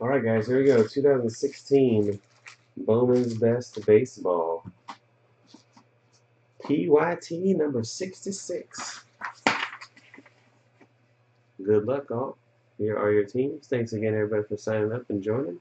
All right, guys, here we go. 2016 Bowman's Best Baseball. PYT number 66. Good luck, all. Here are your teams. Thanks again, everybody, for signing up and joining.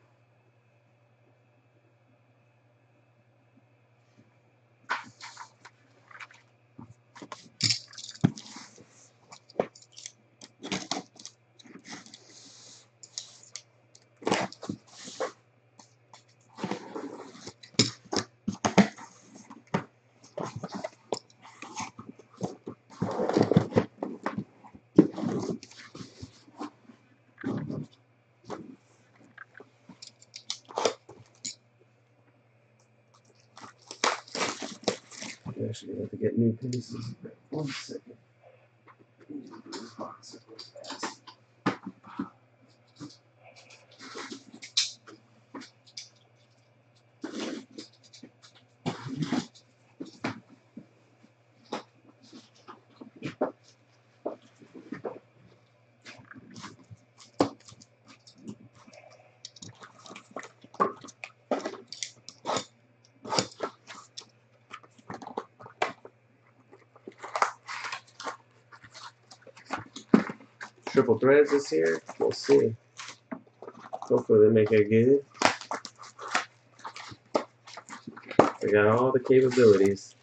I actually have to get new pieces. One second. This box Triple threads this year. We'll see. Hopefully they make it good. They got all the capabilities.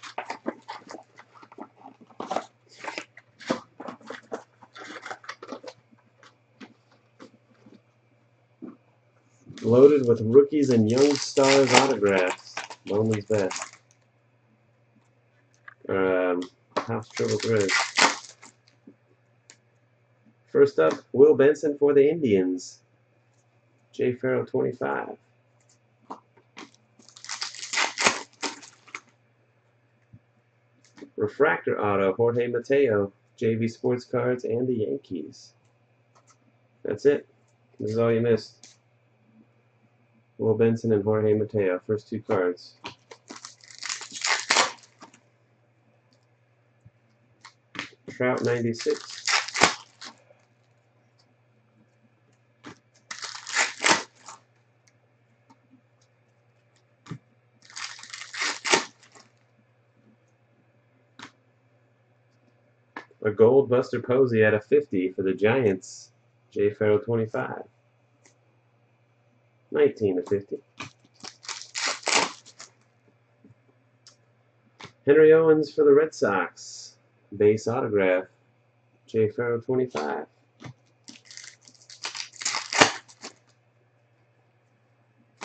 Loaded with rookies and young stars autographs. Bowman's best. Um, house triple threads. First up, Will Benson for the Indians. Jay Farrell, 25. Refractor Auto, Jorge Mateo, JV Sports Cards, and the Yankees. That's it. This is all you missed. Will Benson and Jorge Mateo, first two cards. Trout, 96. A gold Buster Posey at a 50 for the Giants. Jay Farrell 25. 19 to 50. Henry Owens for the Red Sox. Base autograph. Jay Farrell 25.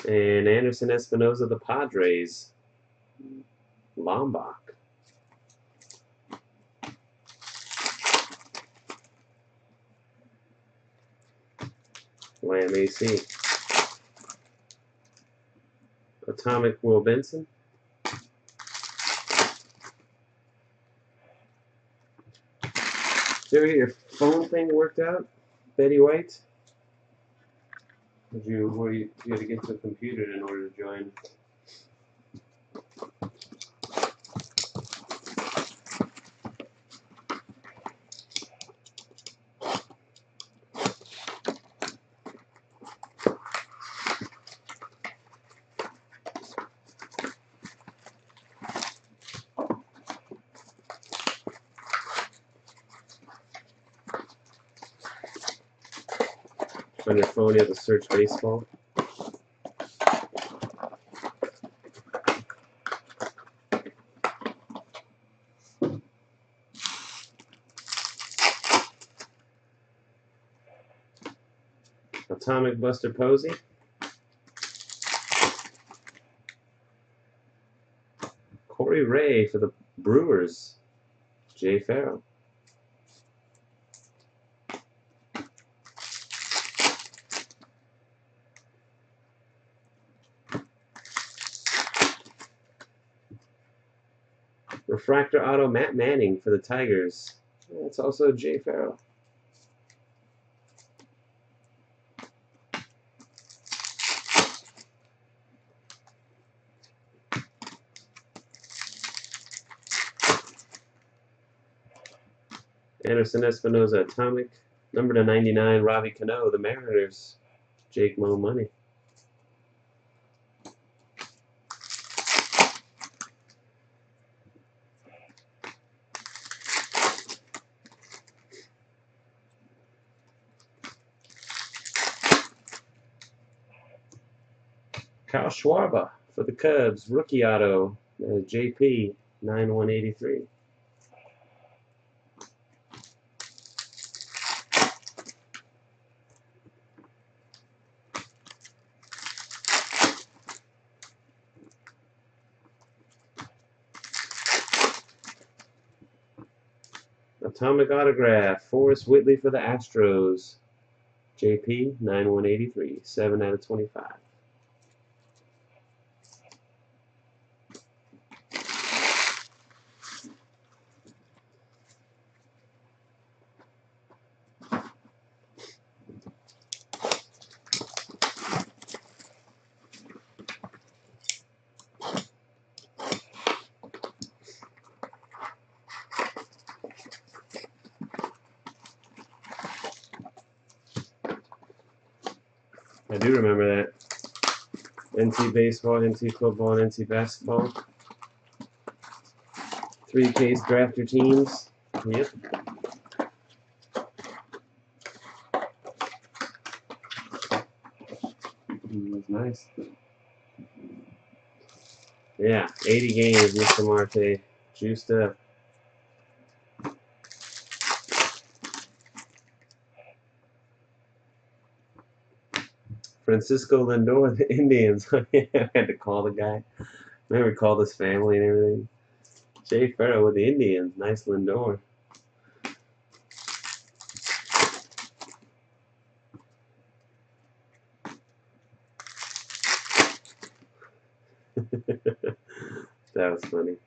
And Anderson Espinoza, the Padres. Lombok. Lamb AC. Atomic Will Benson. Did your phone thing worked out, Betty White? Did you, where you, you had to get to a computer in order to join? On your phone, you have to search baseball. Atomic Buster Posey. Corey Ray for the Brewers. Jay Farrell. Refractor Auto Matt Manning for the Tigers. That's also Jay Farrell. Anderson Espinoza Atomic. Number to 99, Robbie Cano, the Mariners. Jake Mo Money. Kyle Schwarber for the Cubs, rookie auto, uh, JP, 9183. Atomic autograph, Forrest Whitley for the Astros, JP, 9183, 7 out of 25. I do remember that. NC baseball, NC football, and NC basketball. Three case draft your teams. Yep. Mm, nice. Yeah, 80 games, Mr. Marte. Juiced up. Francisco Lindor, the Indians. I had to call the guy. Remember, called his family and everything. Jay Farrow with the Indians. Nice Lindor. that was funny.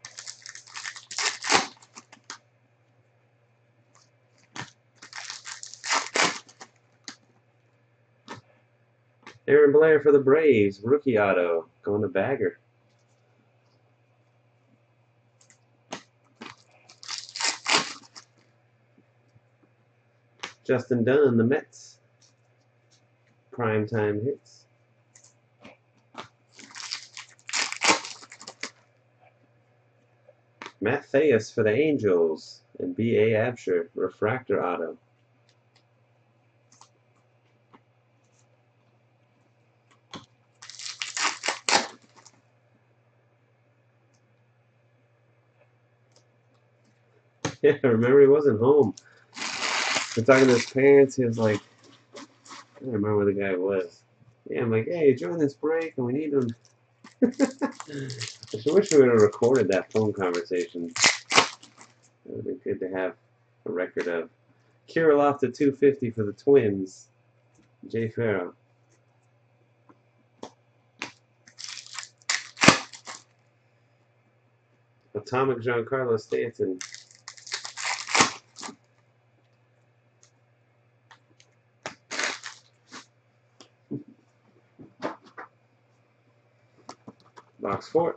Aaron Blair for the Braves, rookie auto, going to Bagger. Justin Dunn, the Mets. Primetime hits. Matt Thaiss for the Angels and B.A. Absher, refractor auto. Yeah, remember he wasn't home. We're talking to his parents. He was like, I don't remember where the guy was. Yeah, I'm like, hey, join this break and we need him. I wish we would have recorded that phone conversation. It would have been good to have a record of. Kirilloff to 250 for the Twins. Jay Farrow. Atomic Giancarlo Stanton. Box four.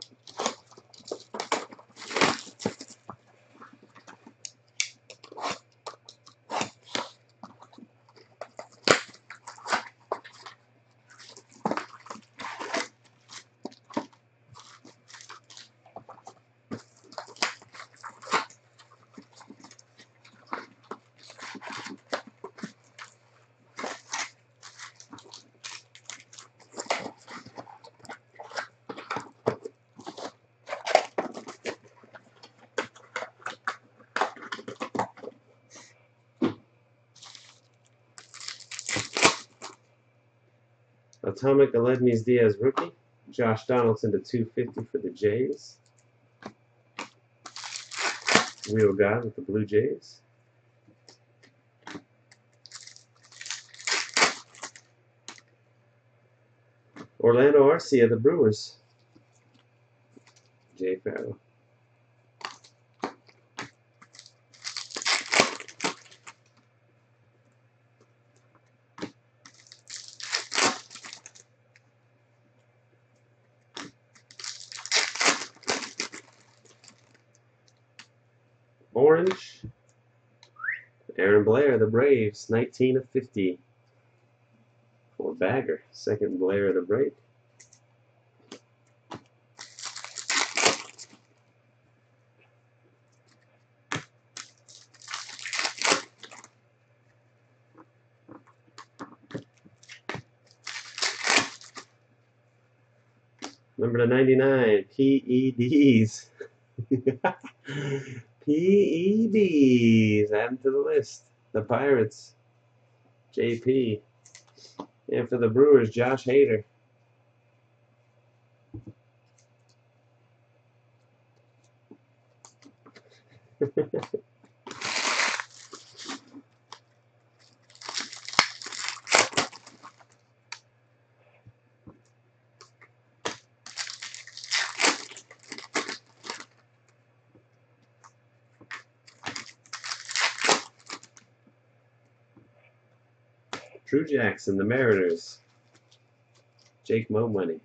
Atomic Aledmys Diaz rookie. Josh Donaldson to 250 for the Jays. Wheel guy with the Blue Jays. Orlando Arcia, the Brewers. Jay Farrow. Orange. Aaron Blair, the Braves, 19 of 50 for bagger. Second Blair of the break. Number to 99, PEDs. PEDs. Add them to the list. The Pirates, JP. And for the Brewers, Josh Hader. Drew Jackson, the Mariners. Jake Mo Money.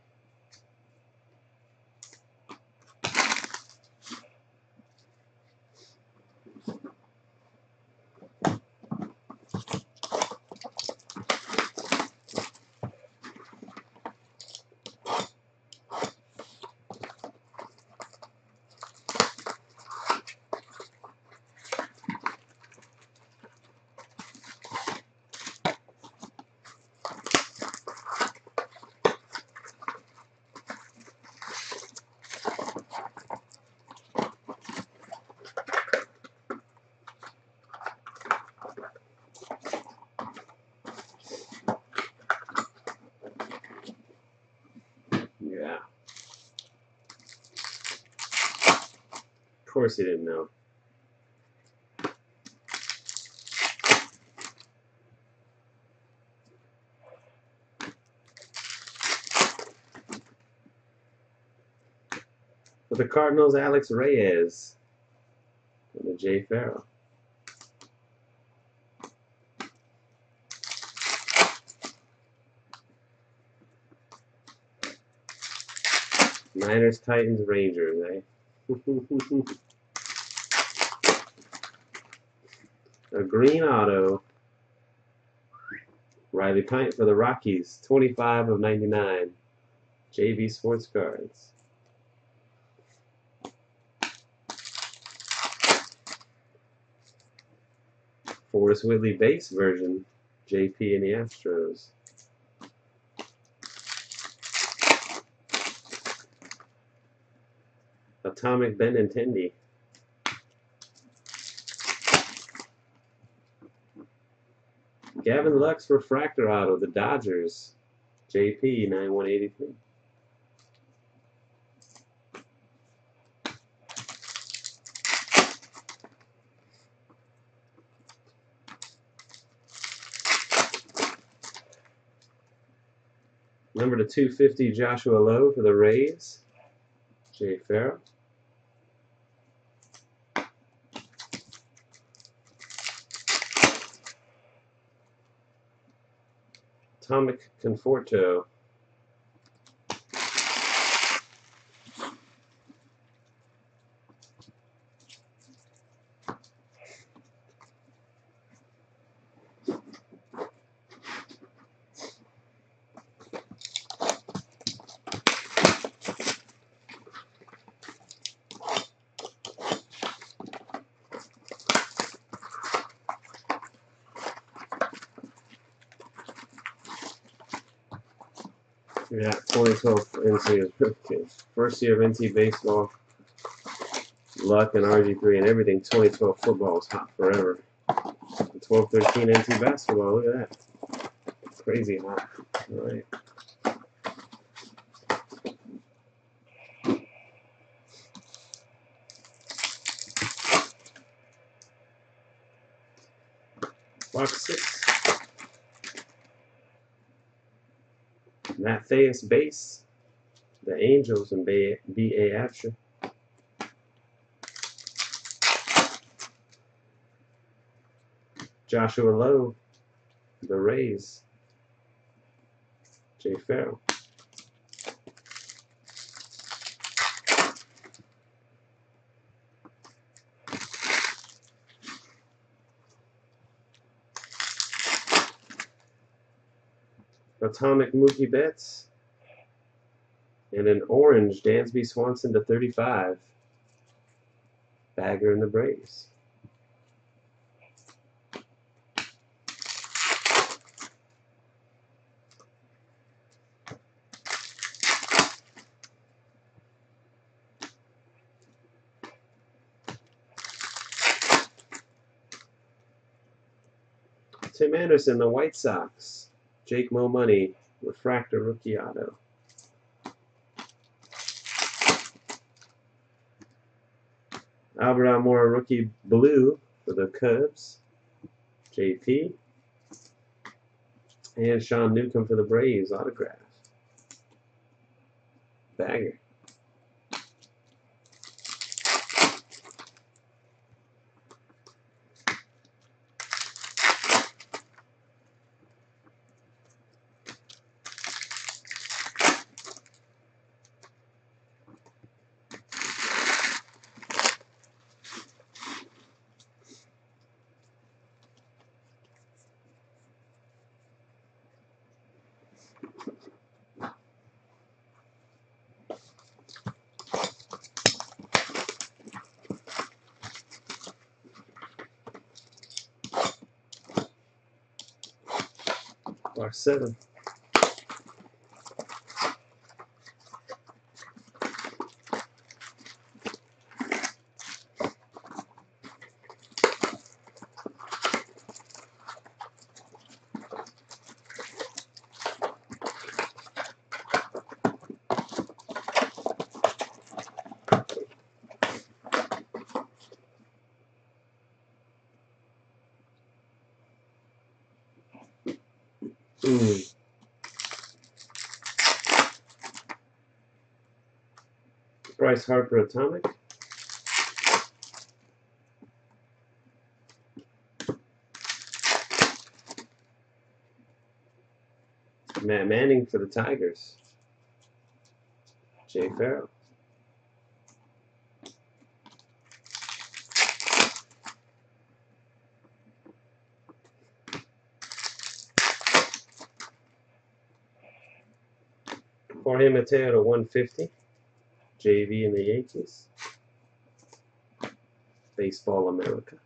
Yeah. Of course he didn't know. For the Cardinals, Alex Reyes. And the Jay Farrell. Niners, Titans, Rangers, eh? A green auto. Riley Pint for the Rockies, 25 of 99. JV Sports Cards. Forrest Whitley base version, JP and the Astros. Atomic Benintendi. Gavin Lux Refractor Auto, the Dodgers. JP 9183. Number to 250, Joshua Lowe for the Rays. Jay Farrell. Atomic Conforto. Yeah, 2012 NC is okay. First year of NC baseball. Luck and RG3 and everything. 2012 football was hot forever. 12 13 NC basketball, look at that. Crazy hot. Alright. Box six. Matt Thaiss base. The Angels and B.A. Absher. Joshua Lowe. The Rays. Jay Farrell. Atomic Mookie Betts. And an orange Dansby Swanson to 35. Bagger and the Braves. Tim Anderson, the White Sox. Jake Mo Money, Refractor Rookie Auto. Albert Almora Rookie Blue for the Cubs. JP. And Sean Newcomb for the Braves, autograph. Bagger. Bar seven. Mm. Bryce Harper Atomic. Matt Manning for the Tigers. Jay Farrell. Jorge Mateo to 150. JV in the Yankees. Baseball America.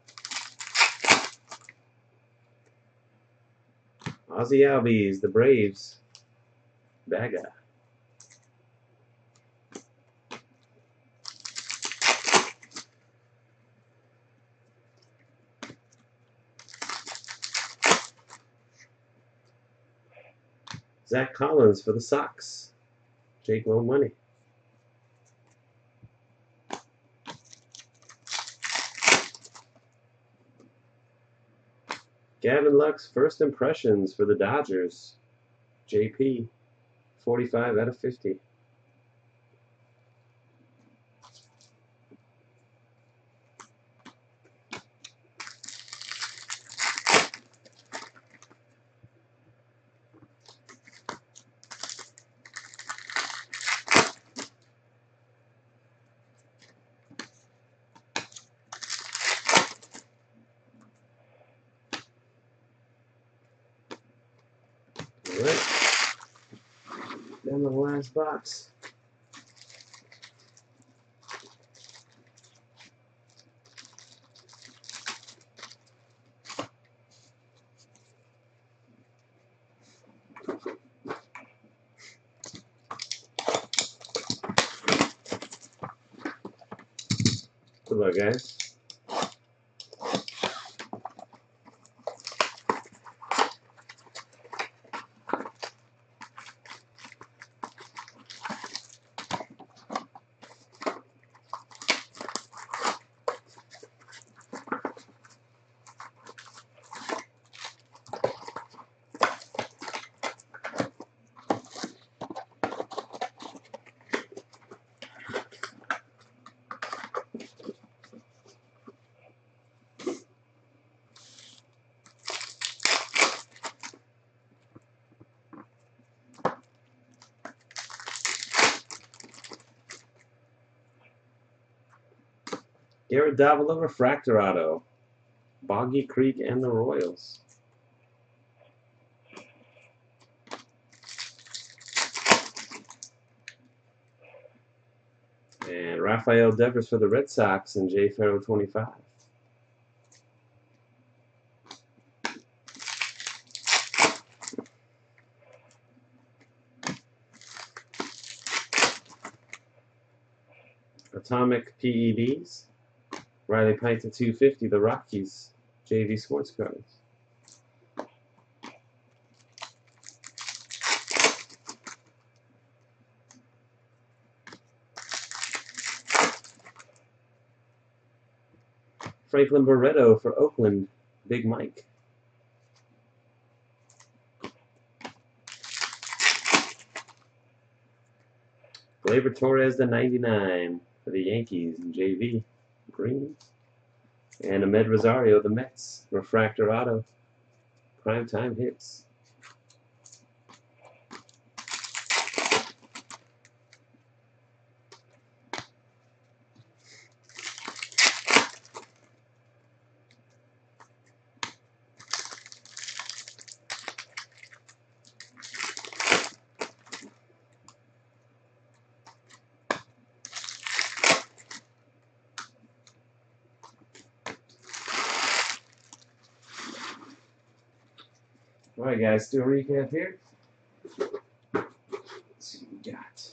Ozzie Albies, the Braves. Baga. Zack Collins for the Sox. Jake Mo Money. Gavin Lux, first impressions for the Dodgers. JP, 45 out of 50. All right. Down to the last box. Luck, guys. Daredevil of Refractorado, Boggy Creek, and the Royals. And Rafael Devers for the Red Sox and Jay Farrow 25. Atomic PEDs. Riley to 250, the Rockies. JV Sports Cards. Franklin Barreto for Oakland, Big Mike. Gleyber Torres, the 99 for the Yankees and JV, green. And Amed Rosario, the Mets, refractor auto, prime time hits. All right, guys, do a recap here. Let's see what we got.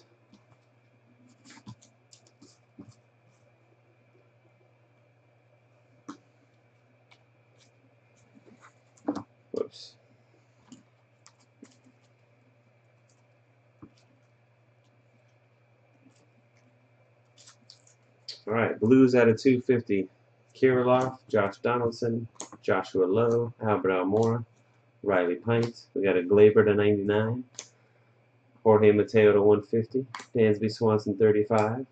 Whoops. All right, Blues out of 250. Kirilloff, Josh Donaldson, Joshua Lowe, Albert Almora, Riley Pint. We got a Gleyber to 99. Jorge Mateo to 150. Dansby Swanson 35.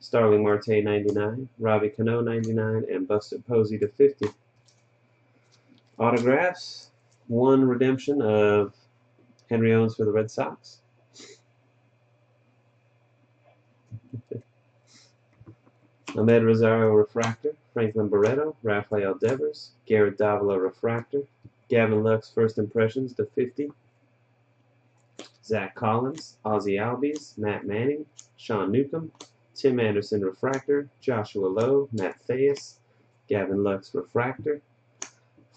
Starling Marte 99. Robbie Cano 99. And Buster Posey to 50. Autographs. One redemption of Henry Owens for the Red Sox. Amed Rosario Refractor. Franklin Barreto. Rafael Devers. Garrett Davila Refractor. Gavin Lux first impressions to 50. Zack Collins, Ozzie Albies, Matt Manning, Sean Newcomb, Tim Anderson Refractor, Joshua Lowe, Matt Thaiss, Gavin Lux Refractor,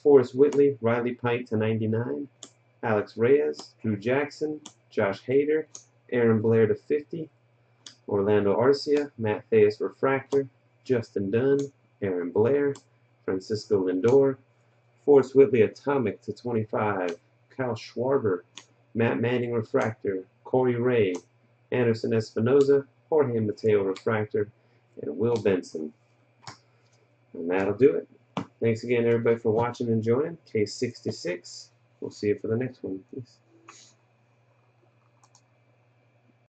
Forrest Whitley, Riley Pint to 99, Alex Reyes, Drew Jackson, Josh Hader, Aaron Blair to 50, Orlando Arcia, Matt Thaiss Refractor, Justin Dunn, Aaron Blair, Francisco Lindor, Forrest Whitley Atomic to 25. Kyle Schwarber. Matt Manning Refractor. Corey Ray. Anderson Espinoza. Jorge Mateo Refractor. And Will Benson. And that'll do it. Thanks again, everybody, for watching and joining. Case 66. We'll see you for the next one. Peace.